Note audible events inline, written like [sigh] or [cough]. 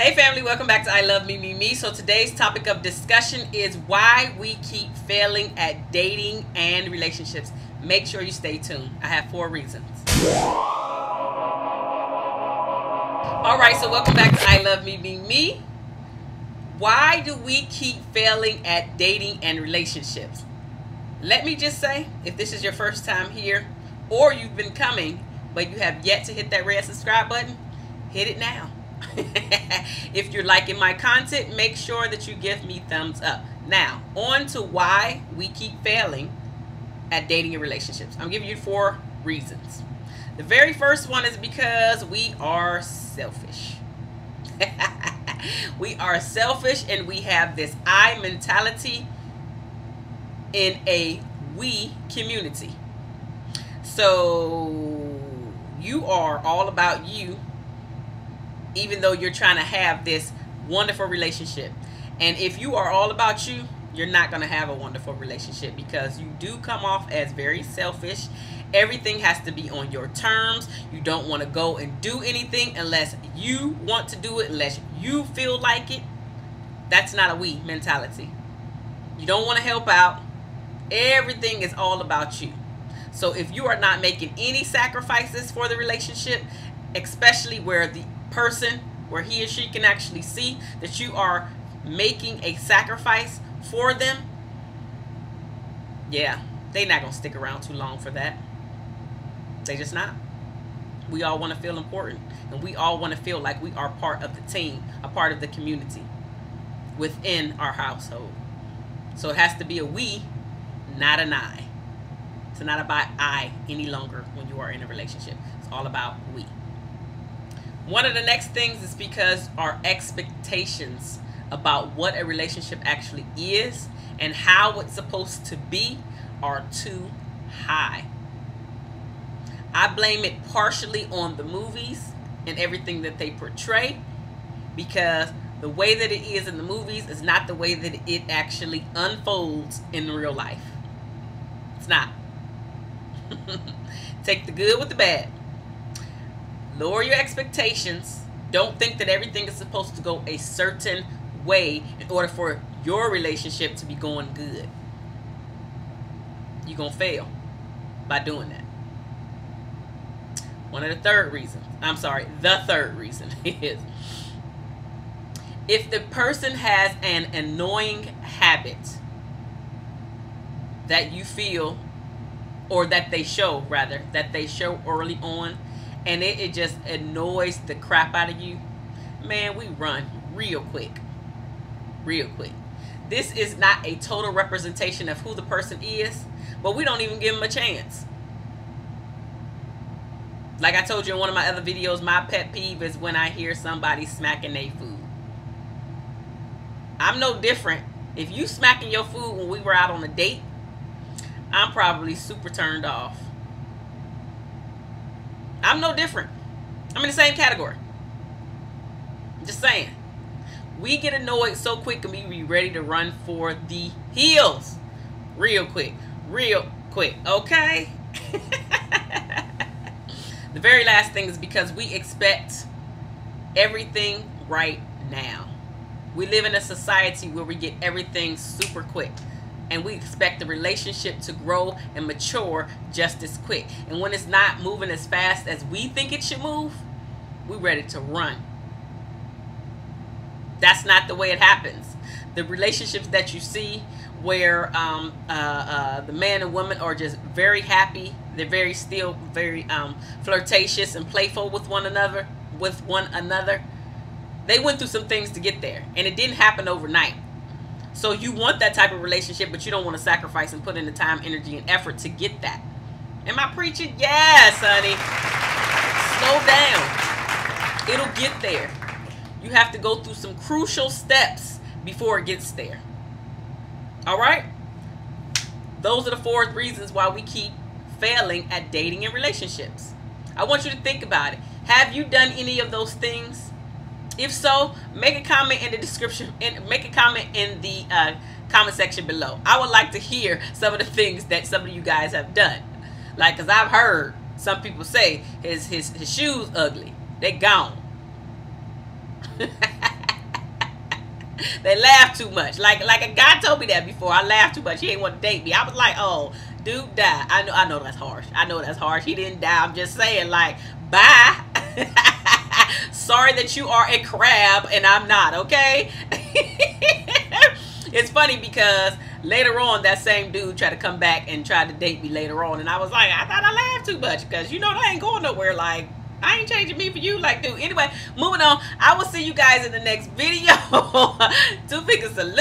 Hey family, welcome back to I Love Me Me Me. So today's topic of discussion is why we keep failing at dating and relationships. Make sure you stay tuned. I have four reasons. All right, so welcome back to I Love Me Me Me. Why do we keep failing at dating and relationships? Let me just say, if this is your first time here or you've been coming but you have yet to hit that red subscribe button, hit it now [laughs] if you're liking my content, make sure that you give me thumbs up. Now, on to why we keep failing at dating and relationships. I'm giving you four reasons. The very first one is because we are selfish. [laughs] we are selfish and we have this I mentality in a we community. So you are all about you even though you're trying to have this wonderful relationship. And if you are all about you, you're not going to have a wonderful relationship because you do come off as very selfish. Everything has to be on your terms. You don't want to go and do anything unless you want to do it, unless you feel like it. That's not a we mentality. You don't want to help out. Everything is all about you. So if you are not making any sacrifices for the relationship, especially where the person where he or she can actually see that you are making a sacrifice for them, yeah, they not going to stick around too long for that. They just not. We all want to feel important. And we all want to feel like we are part of the team, a part of the community within our household. So it has to be a we, not an I. It's not about I any longer when you are in a relationship. It's all about we. One of the next things is because our expectations about what a relationship actually is and how it's supposed to be are too high. I blame it partially on the movies and everything that they portray because the way that it is in the movies is not the way that it actually unfolds in real life. It's not. [laughs] Take the good with the bad. Lower your expectations. Don't think that everything is supposed to go a certain way in order for your relationship to be going good. You're going to fail by doing that. One of the third reasons, I'm sorry, the third reason [laughs] is if the person has an annoying habit that you feel, or that they show rather, that they show early on, and it, it just annoys the crap out of you, man, we run real quick. Real quick. This is not a total representation of who the person is, but we don't even give them a chance. Like I told you in one of my other videos, my pet peeve is when I hear somebody smacking their food. I'm no different. If you smacking your food when we were out on a date, I'm probably super turned off. I'm no different. I'm in the same category. Just saying. We get annoyed so quick and we be ready to run for the hills. Real quick. Real quick. Okay? [laughs] the very last thing is because we expect everything right now. We live in a society where we get everything super quick and we expect the relationship to grow and mature just as quick. And when it's not moving as fast as we think it should move, we're ready to run. That's not the way it happens. The relationships that you see where um, uh, uh, the man and woman are just very happy, they're very still very um, flirtatious and playful with one another, with one another. They went through some things to get there, and it didn't happen overnight. So you want that type of relationship, but you don't want to sacrifice and put in the time, energy, and effort to get that. Am I preaching? Yes, honey. Slow down. It'll get there. You have to go through some crucial steps before it gets there. All right? Those are the four reasons why we keep failing at dating and relationships. I want you to think about it. Have you done any of those things? If so, make a comment in the description and make a comment in the uh, comment section below. I would like to hear some of the things that some of you guys have done. Like, cause I've heard some people say his his his shoes ugly. They gone. [laughs] they laugh too much. Like like a guy told me that before. I laughed too much. He ain't want to date me. I was like, oh, dude, die. I know I know that's harsh. I know that's harsh. He didn't die. I'm just saying, like, bye. [laughs] Sorry that you are a crab and I'm not. Okay. [laughs] it's funny because later on that same dude tried to come back and tried to date me later on and i was like i thought i laughed too much because you know that ain't going nowhere like I ain't changing me for you like dude. Anyway, moving on. I will see you guys in the next video. [laughs] Two fingers salute.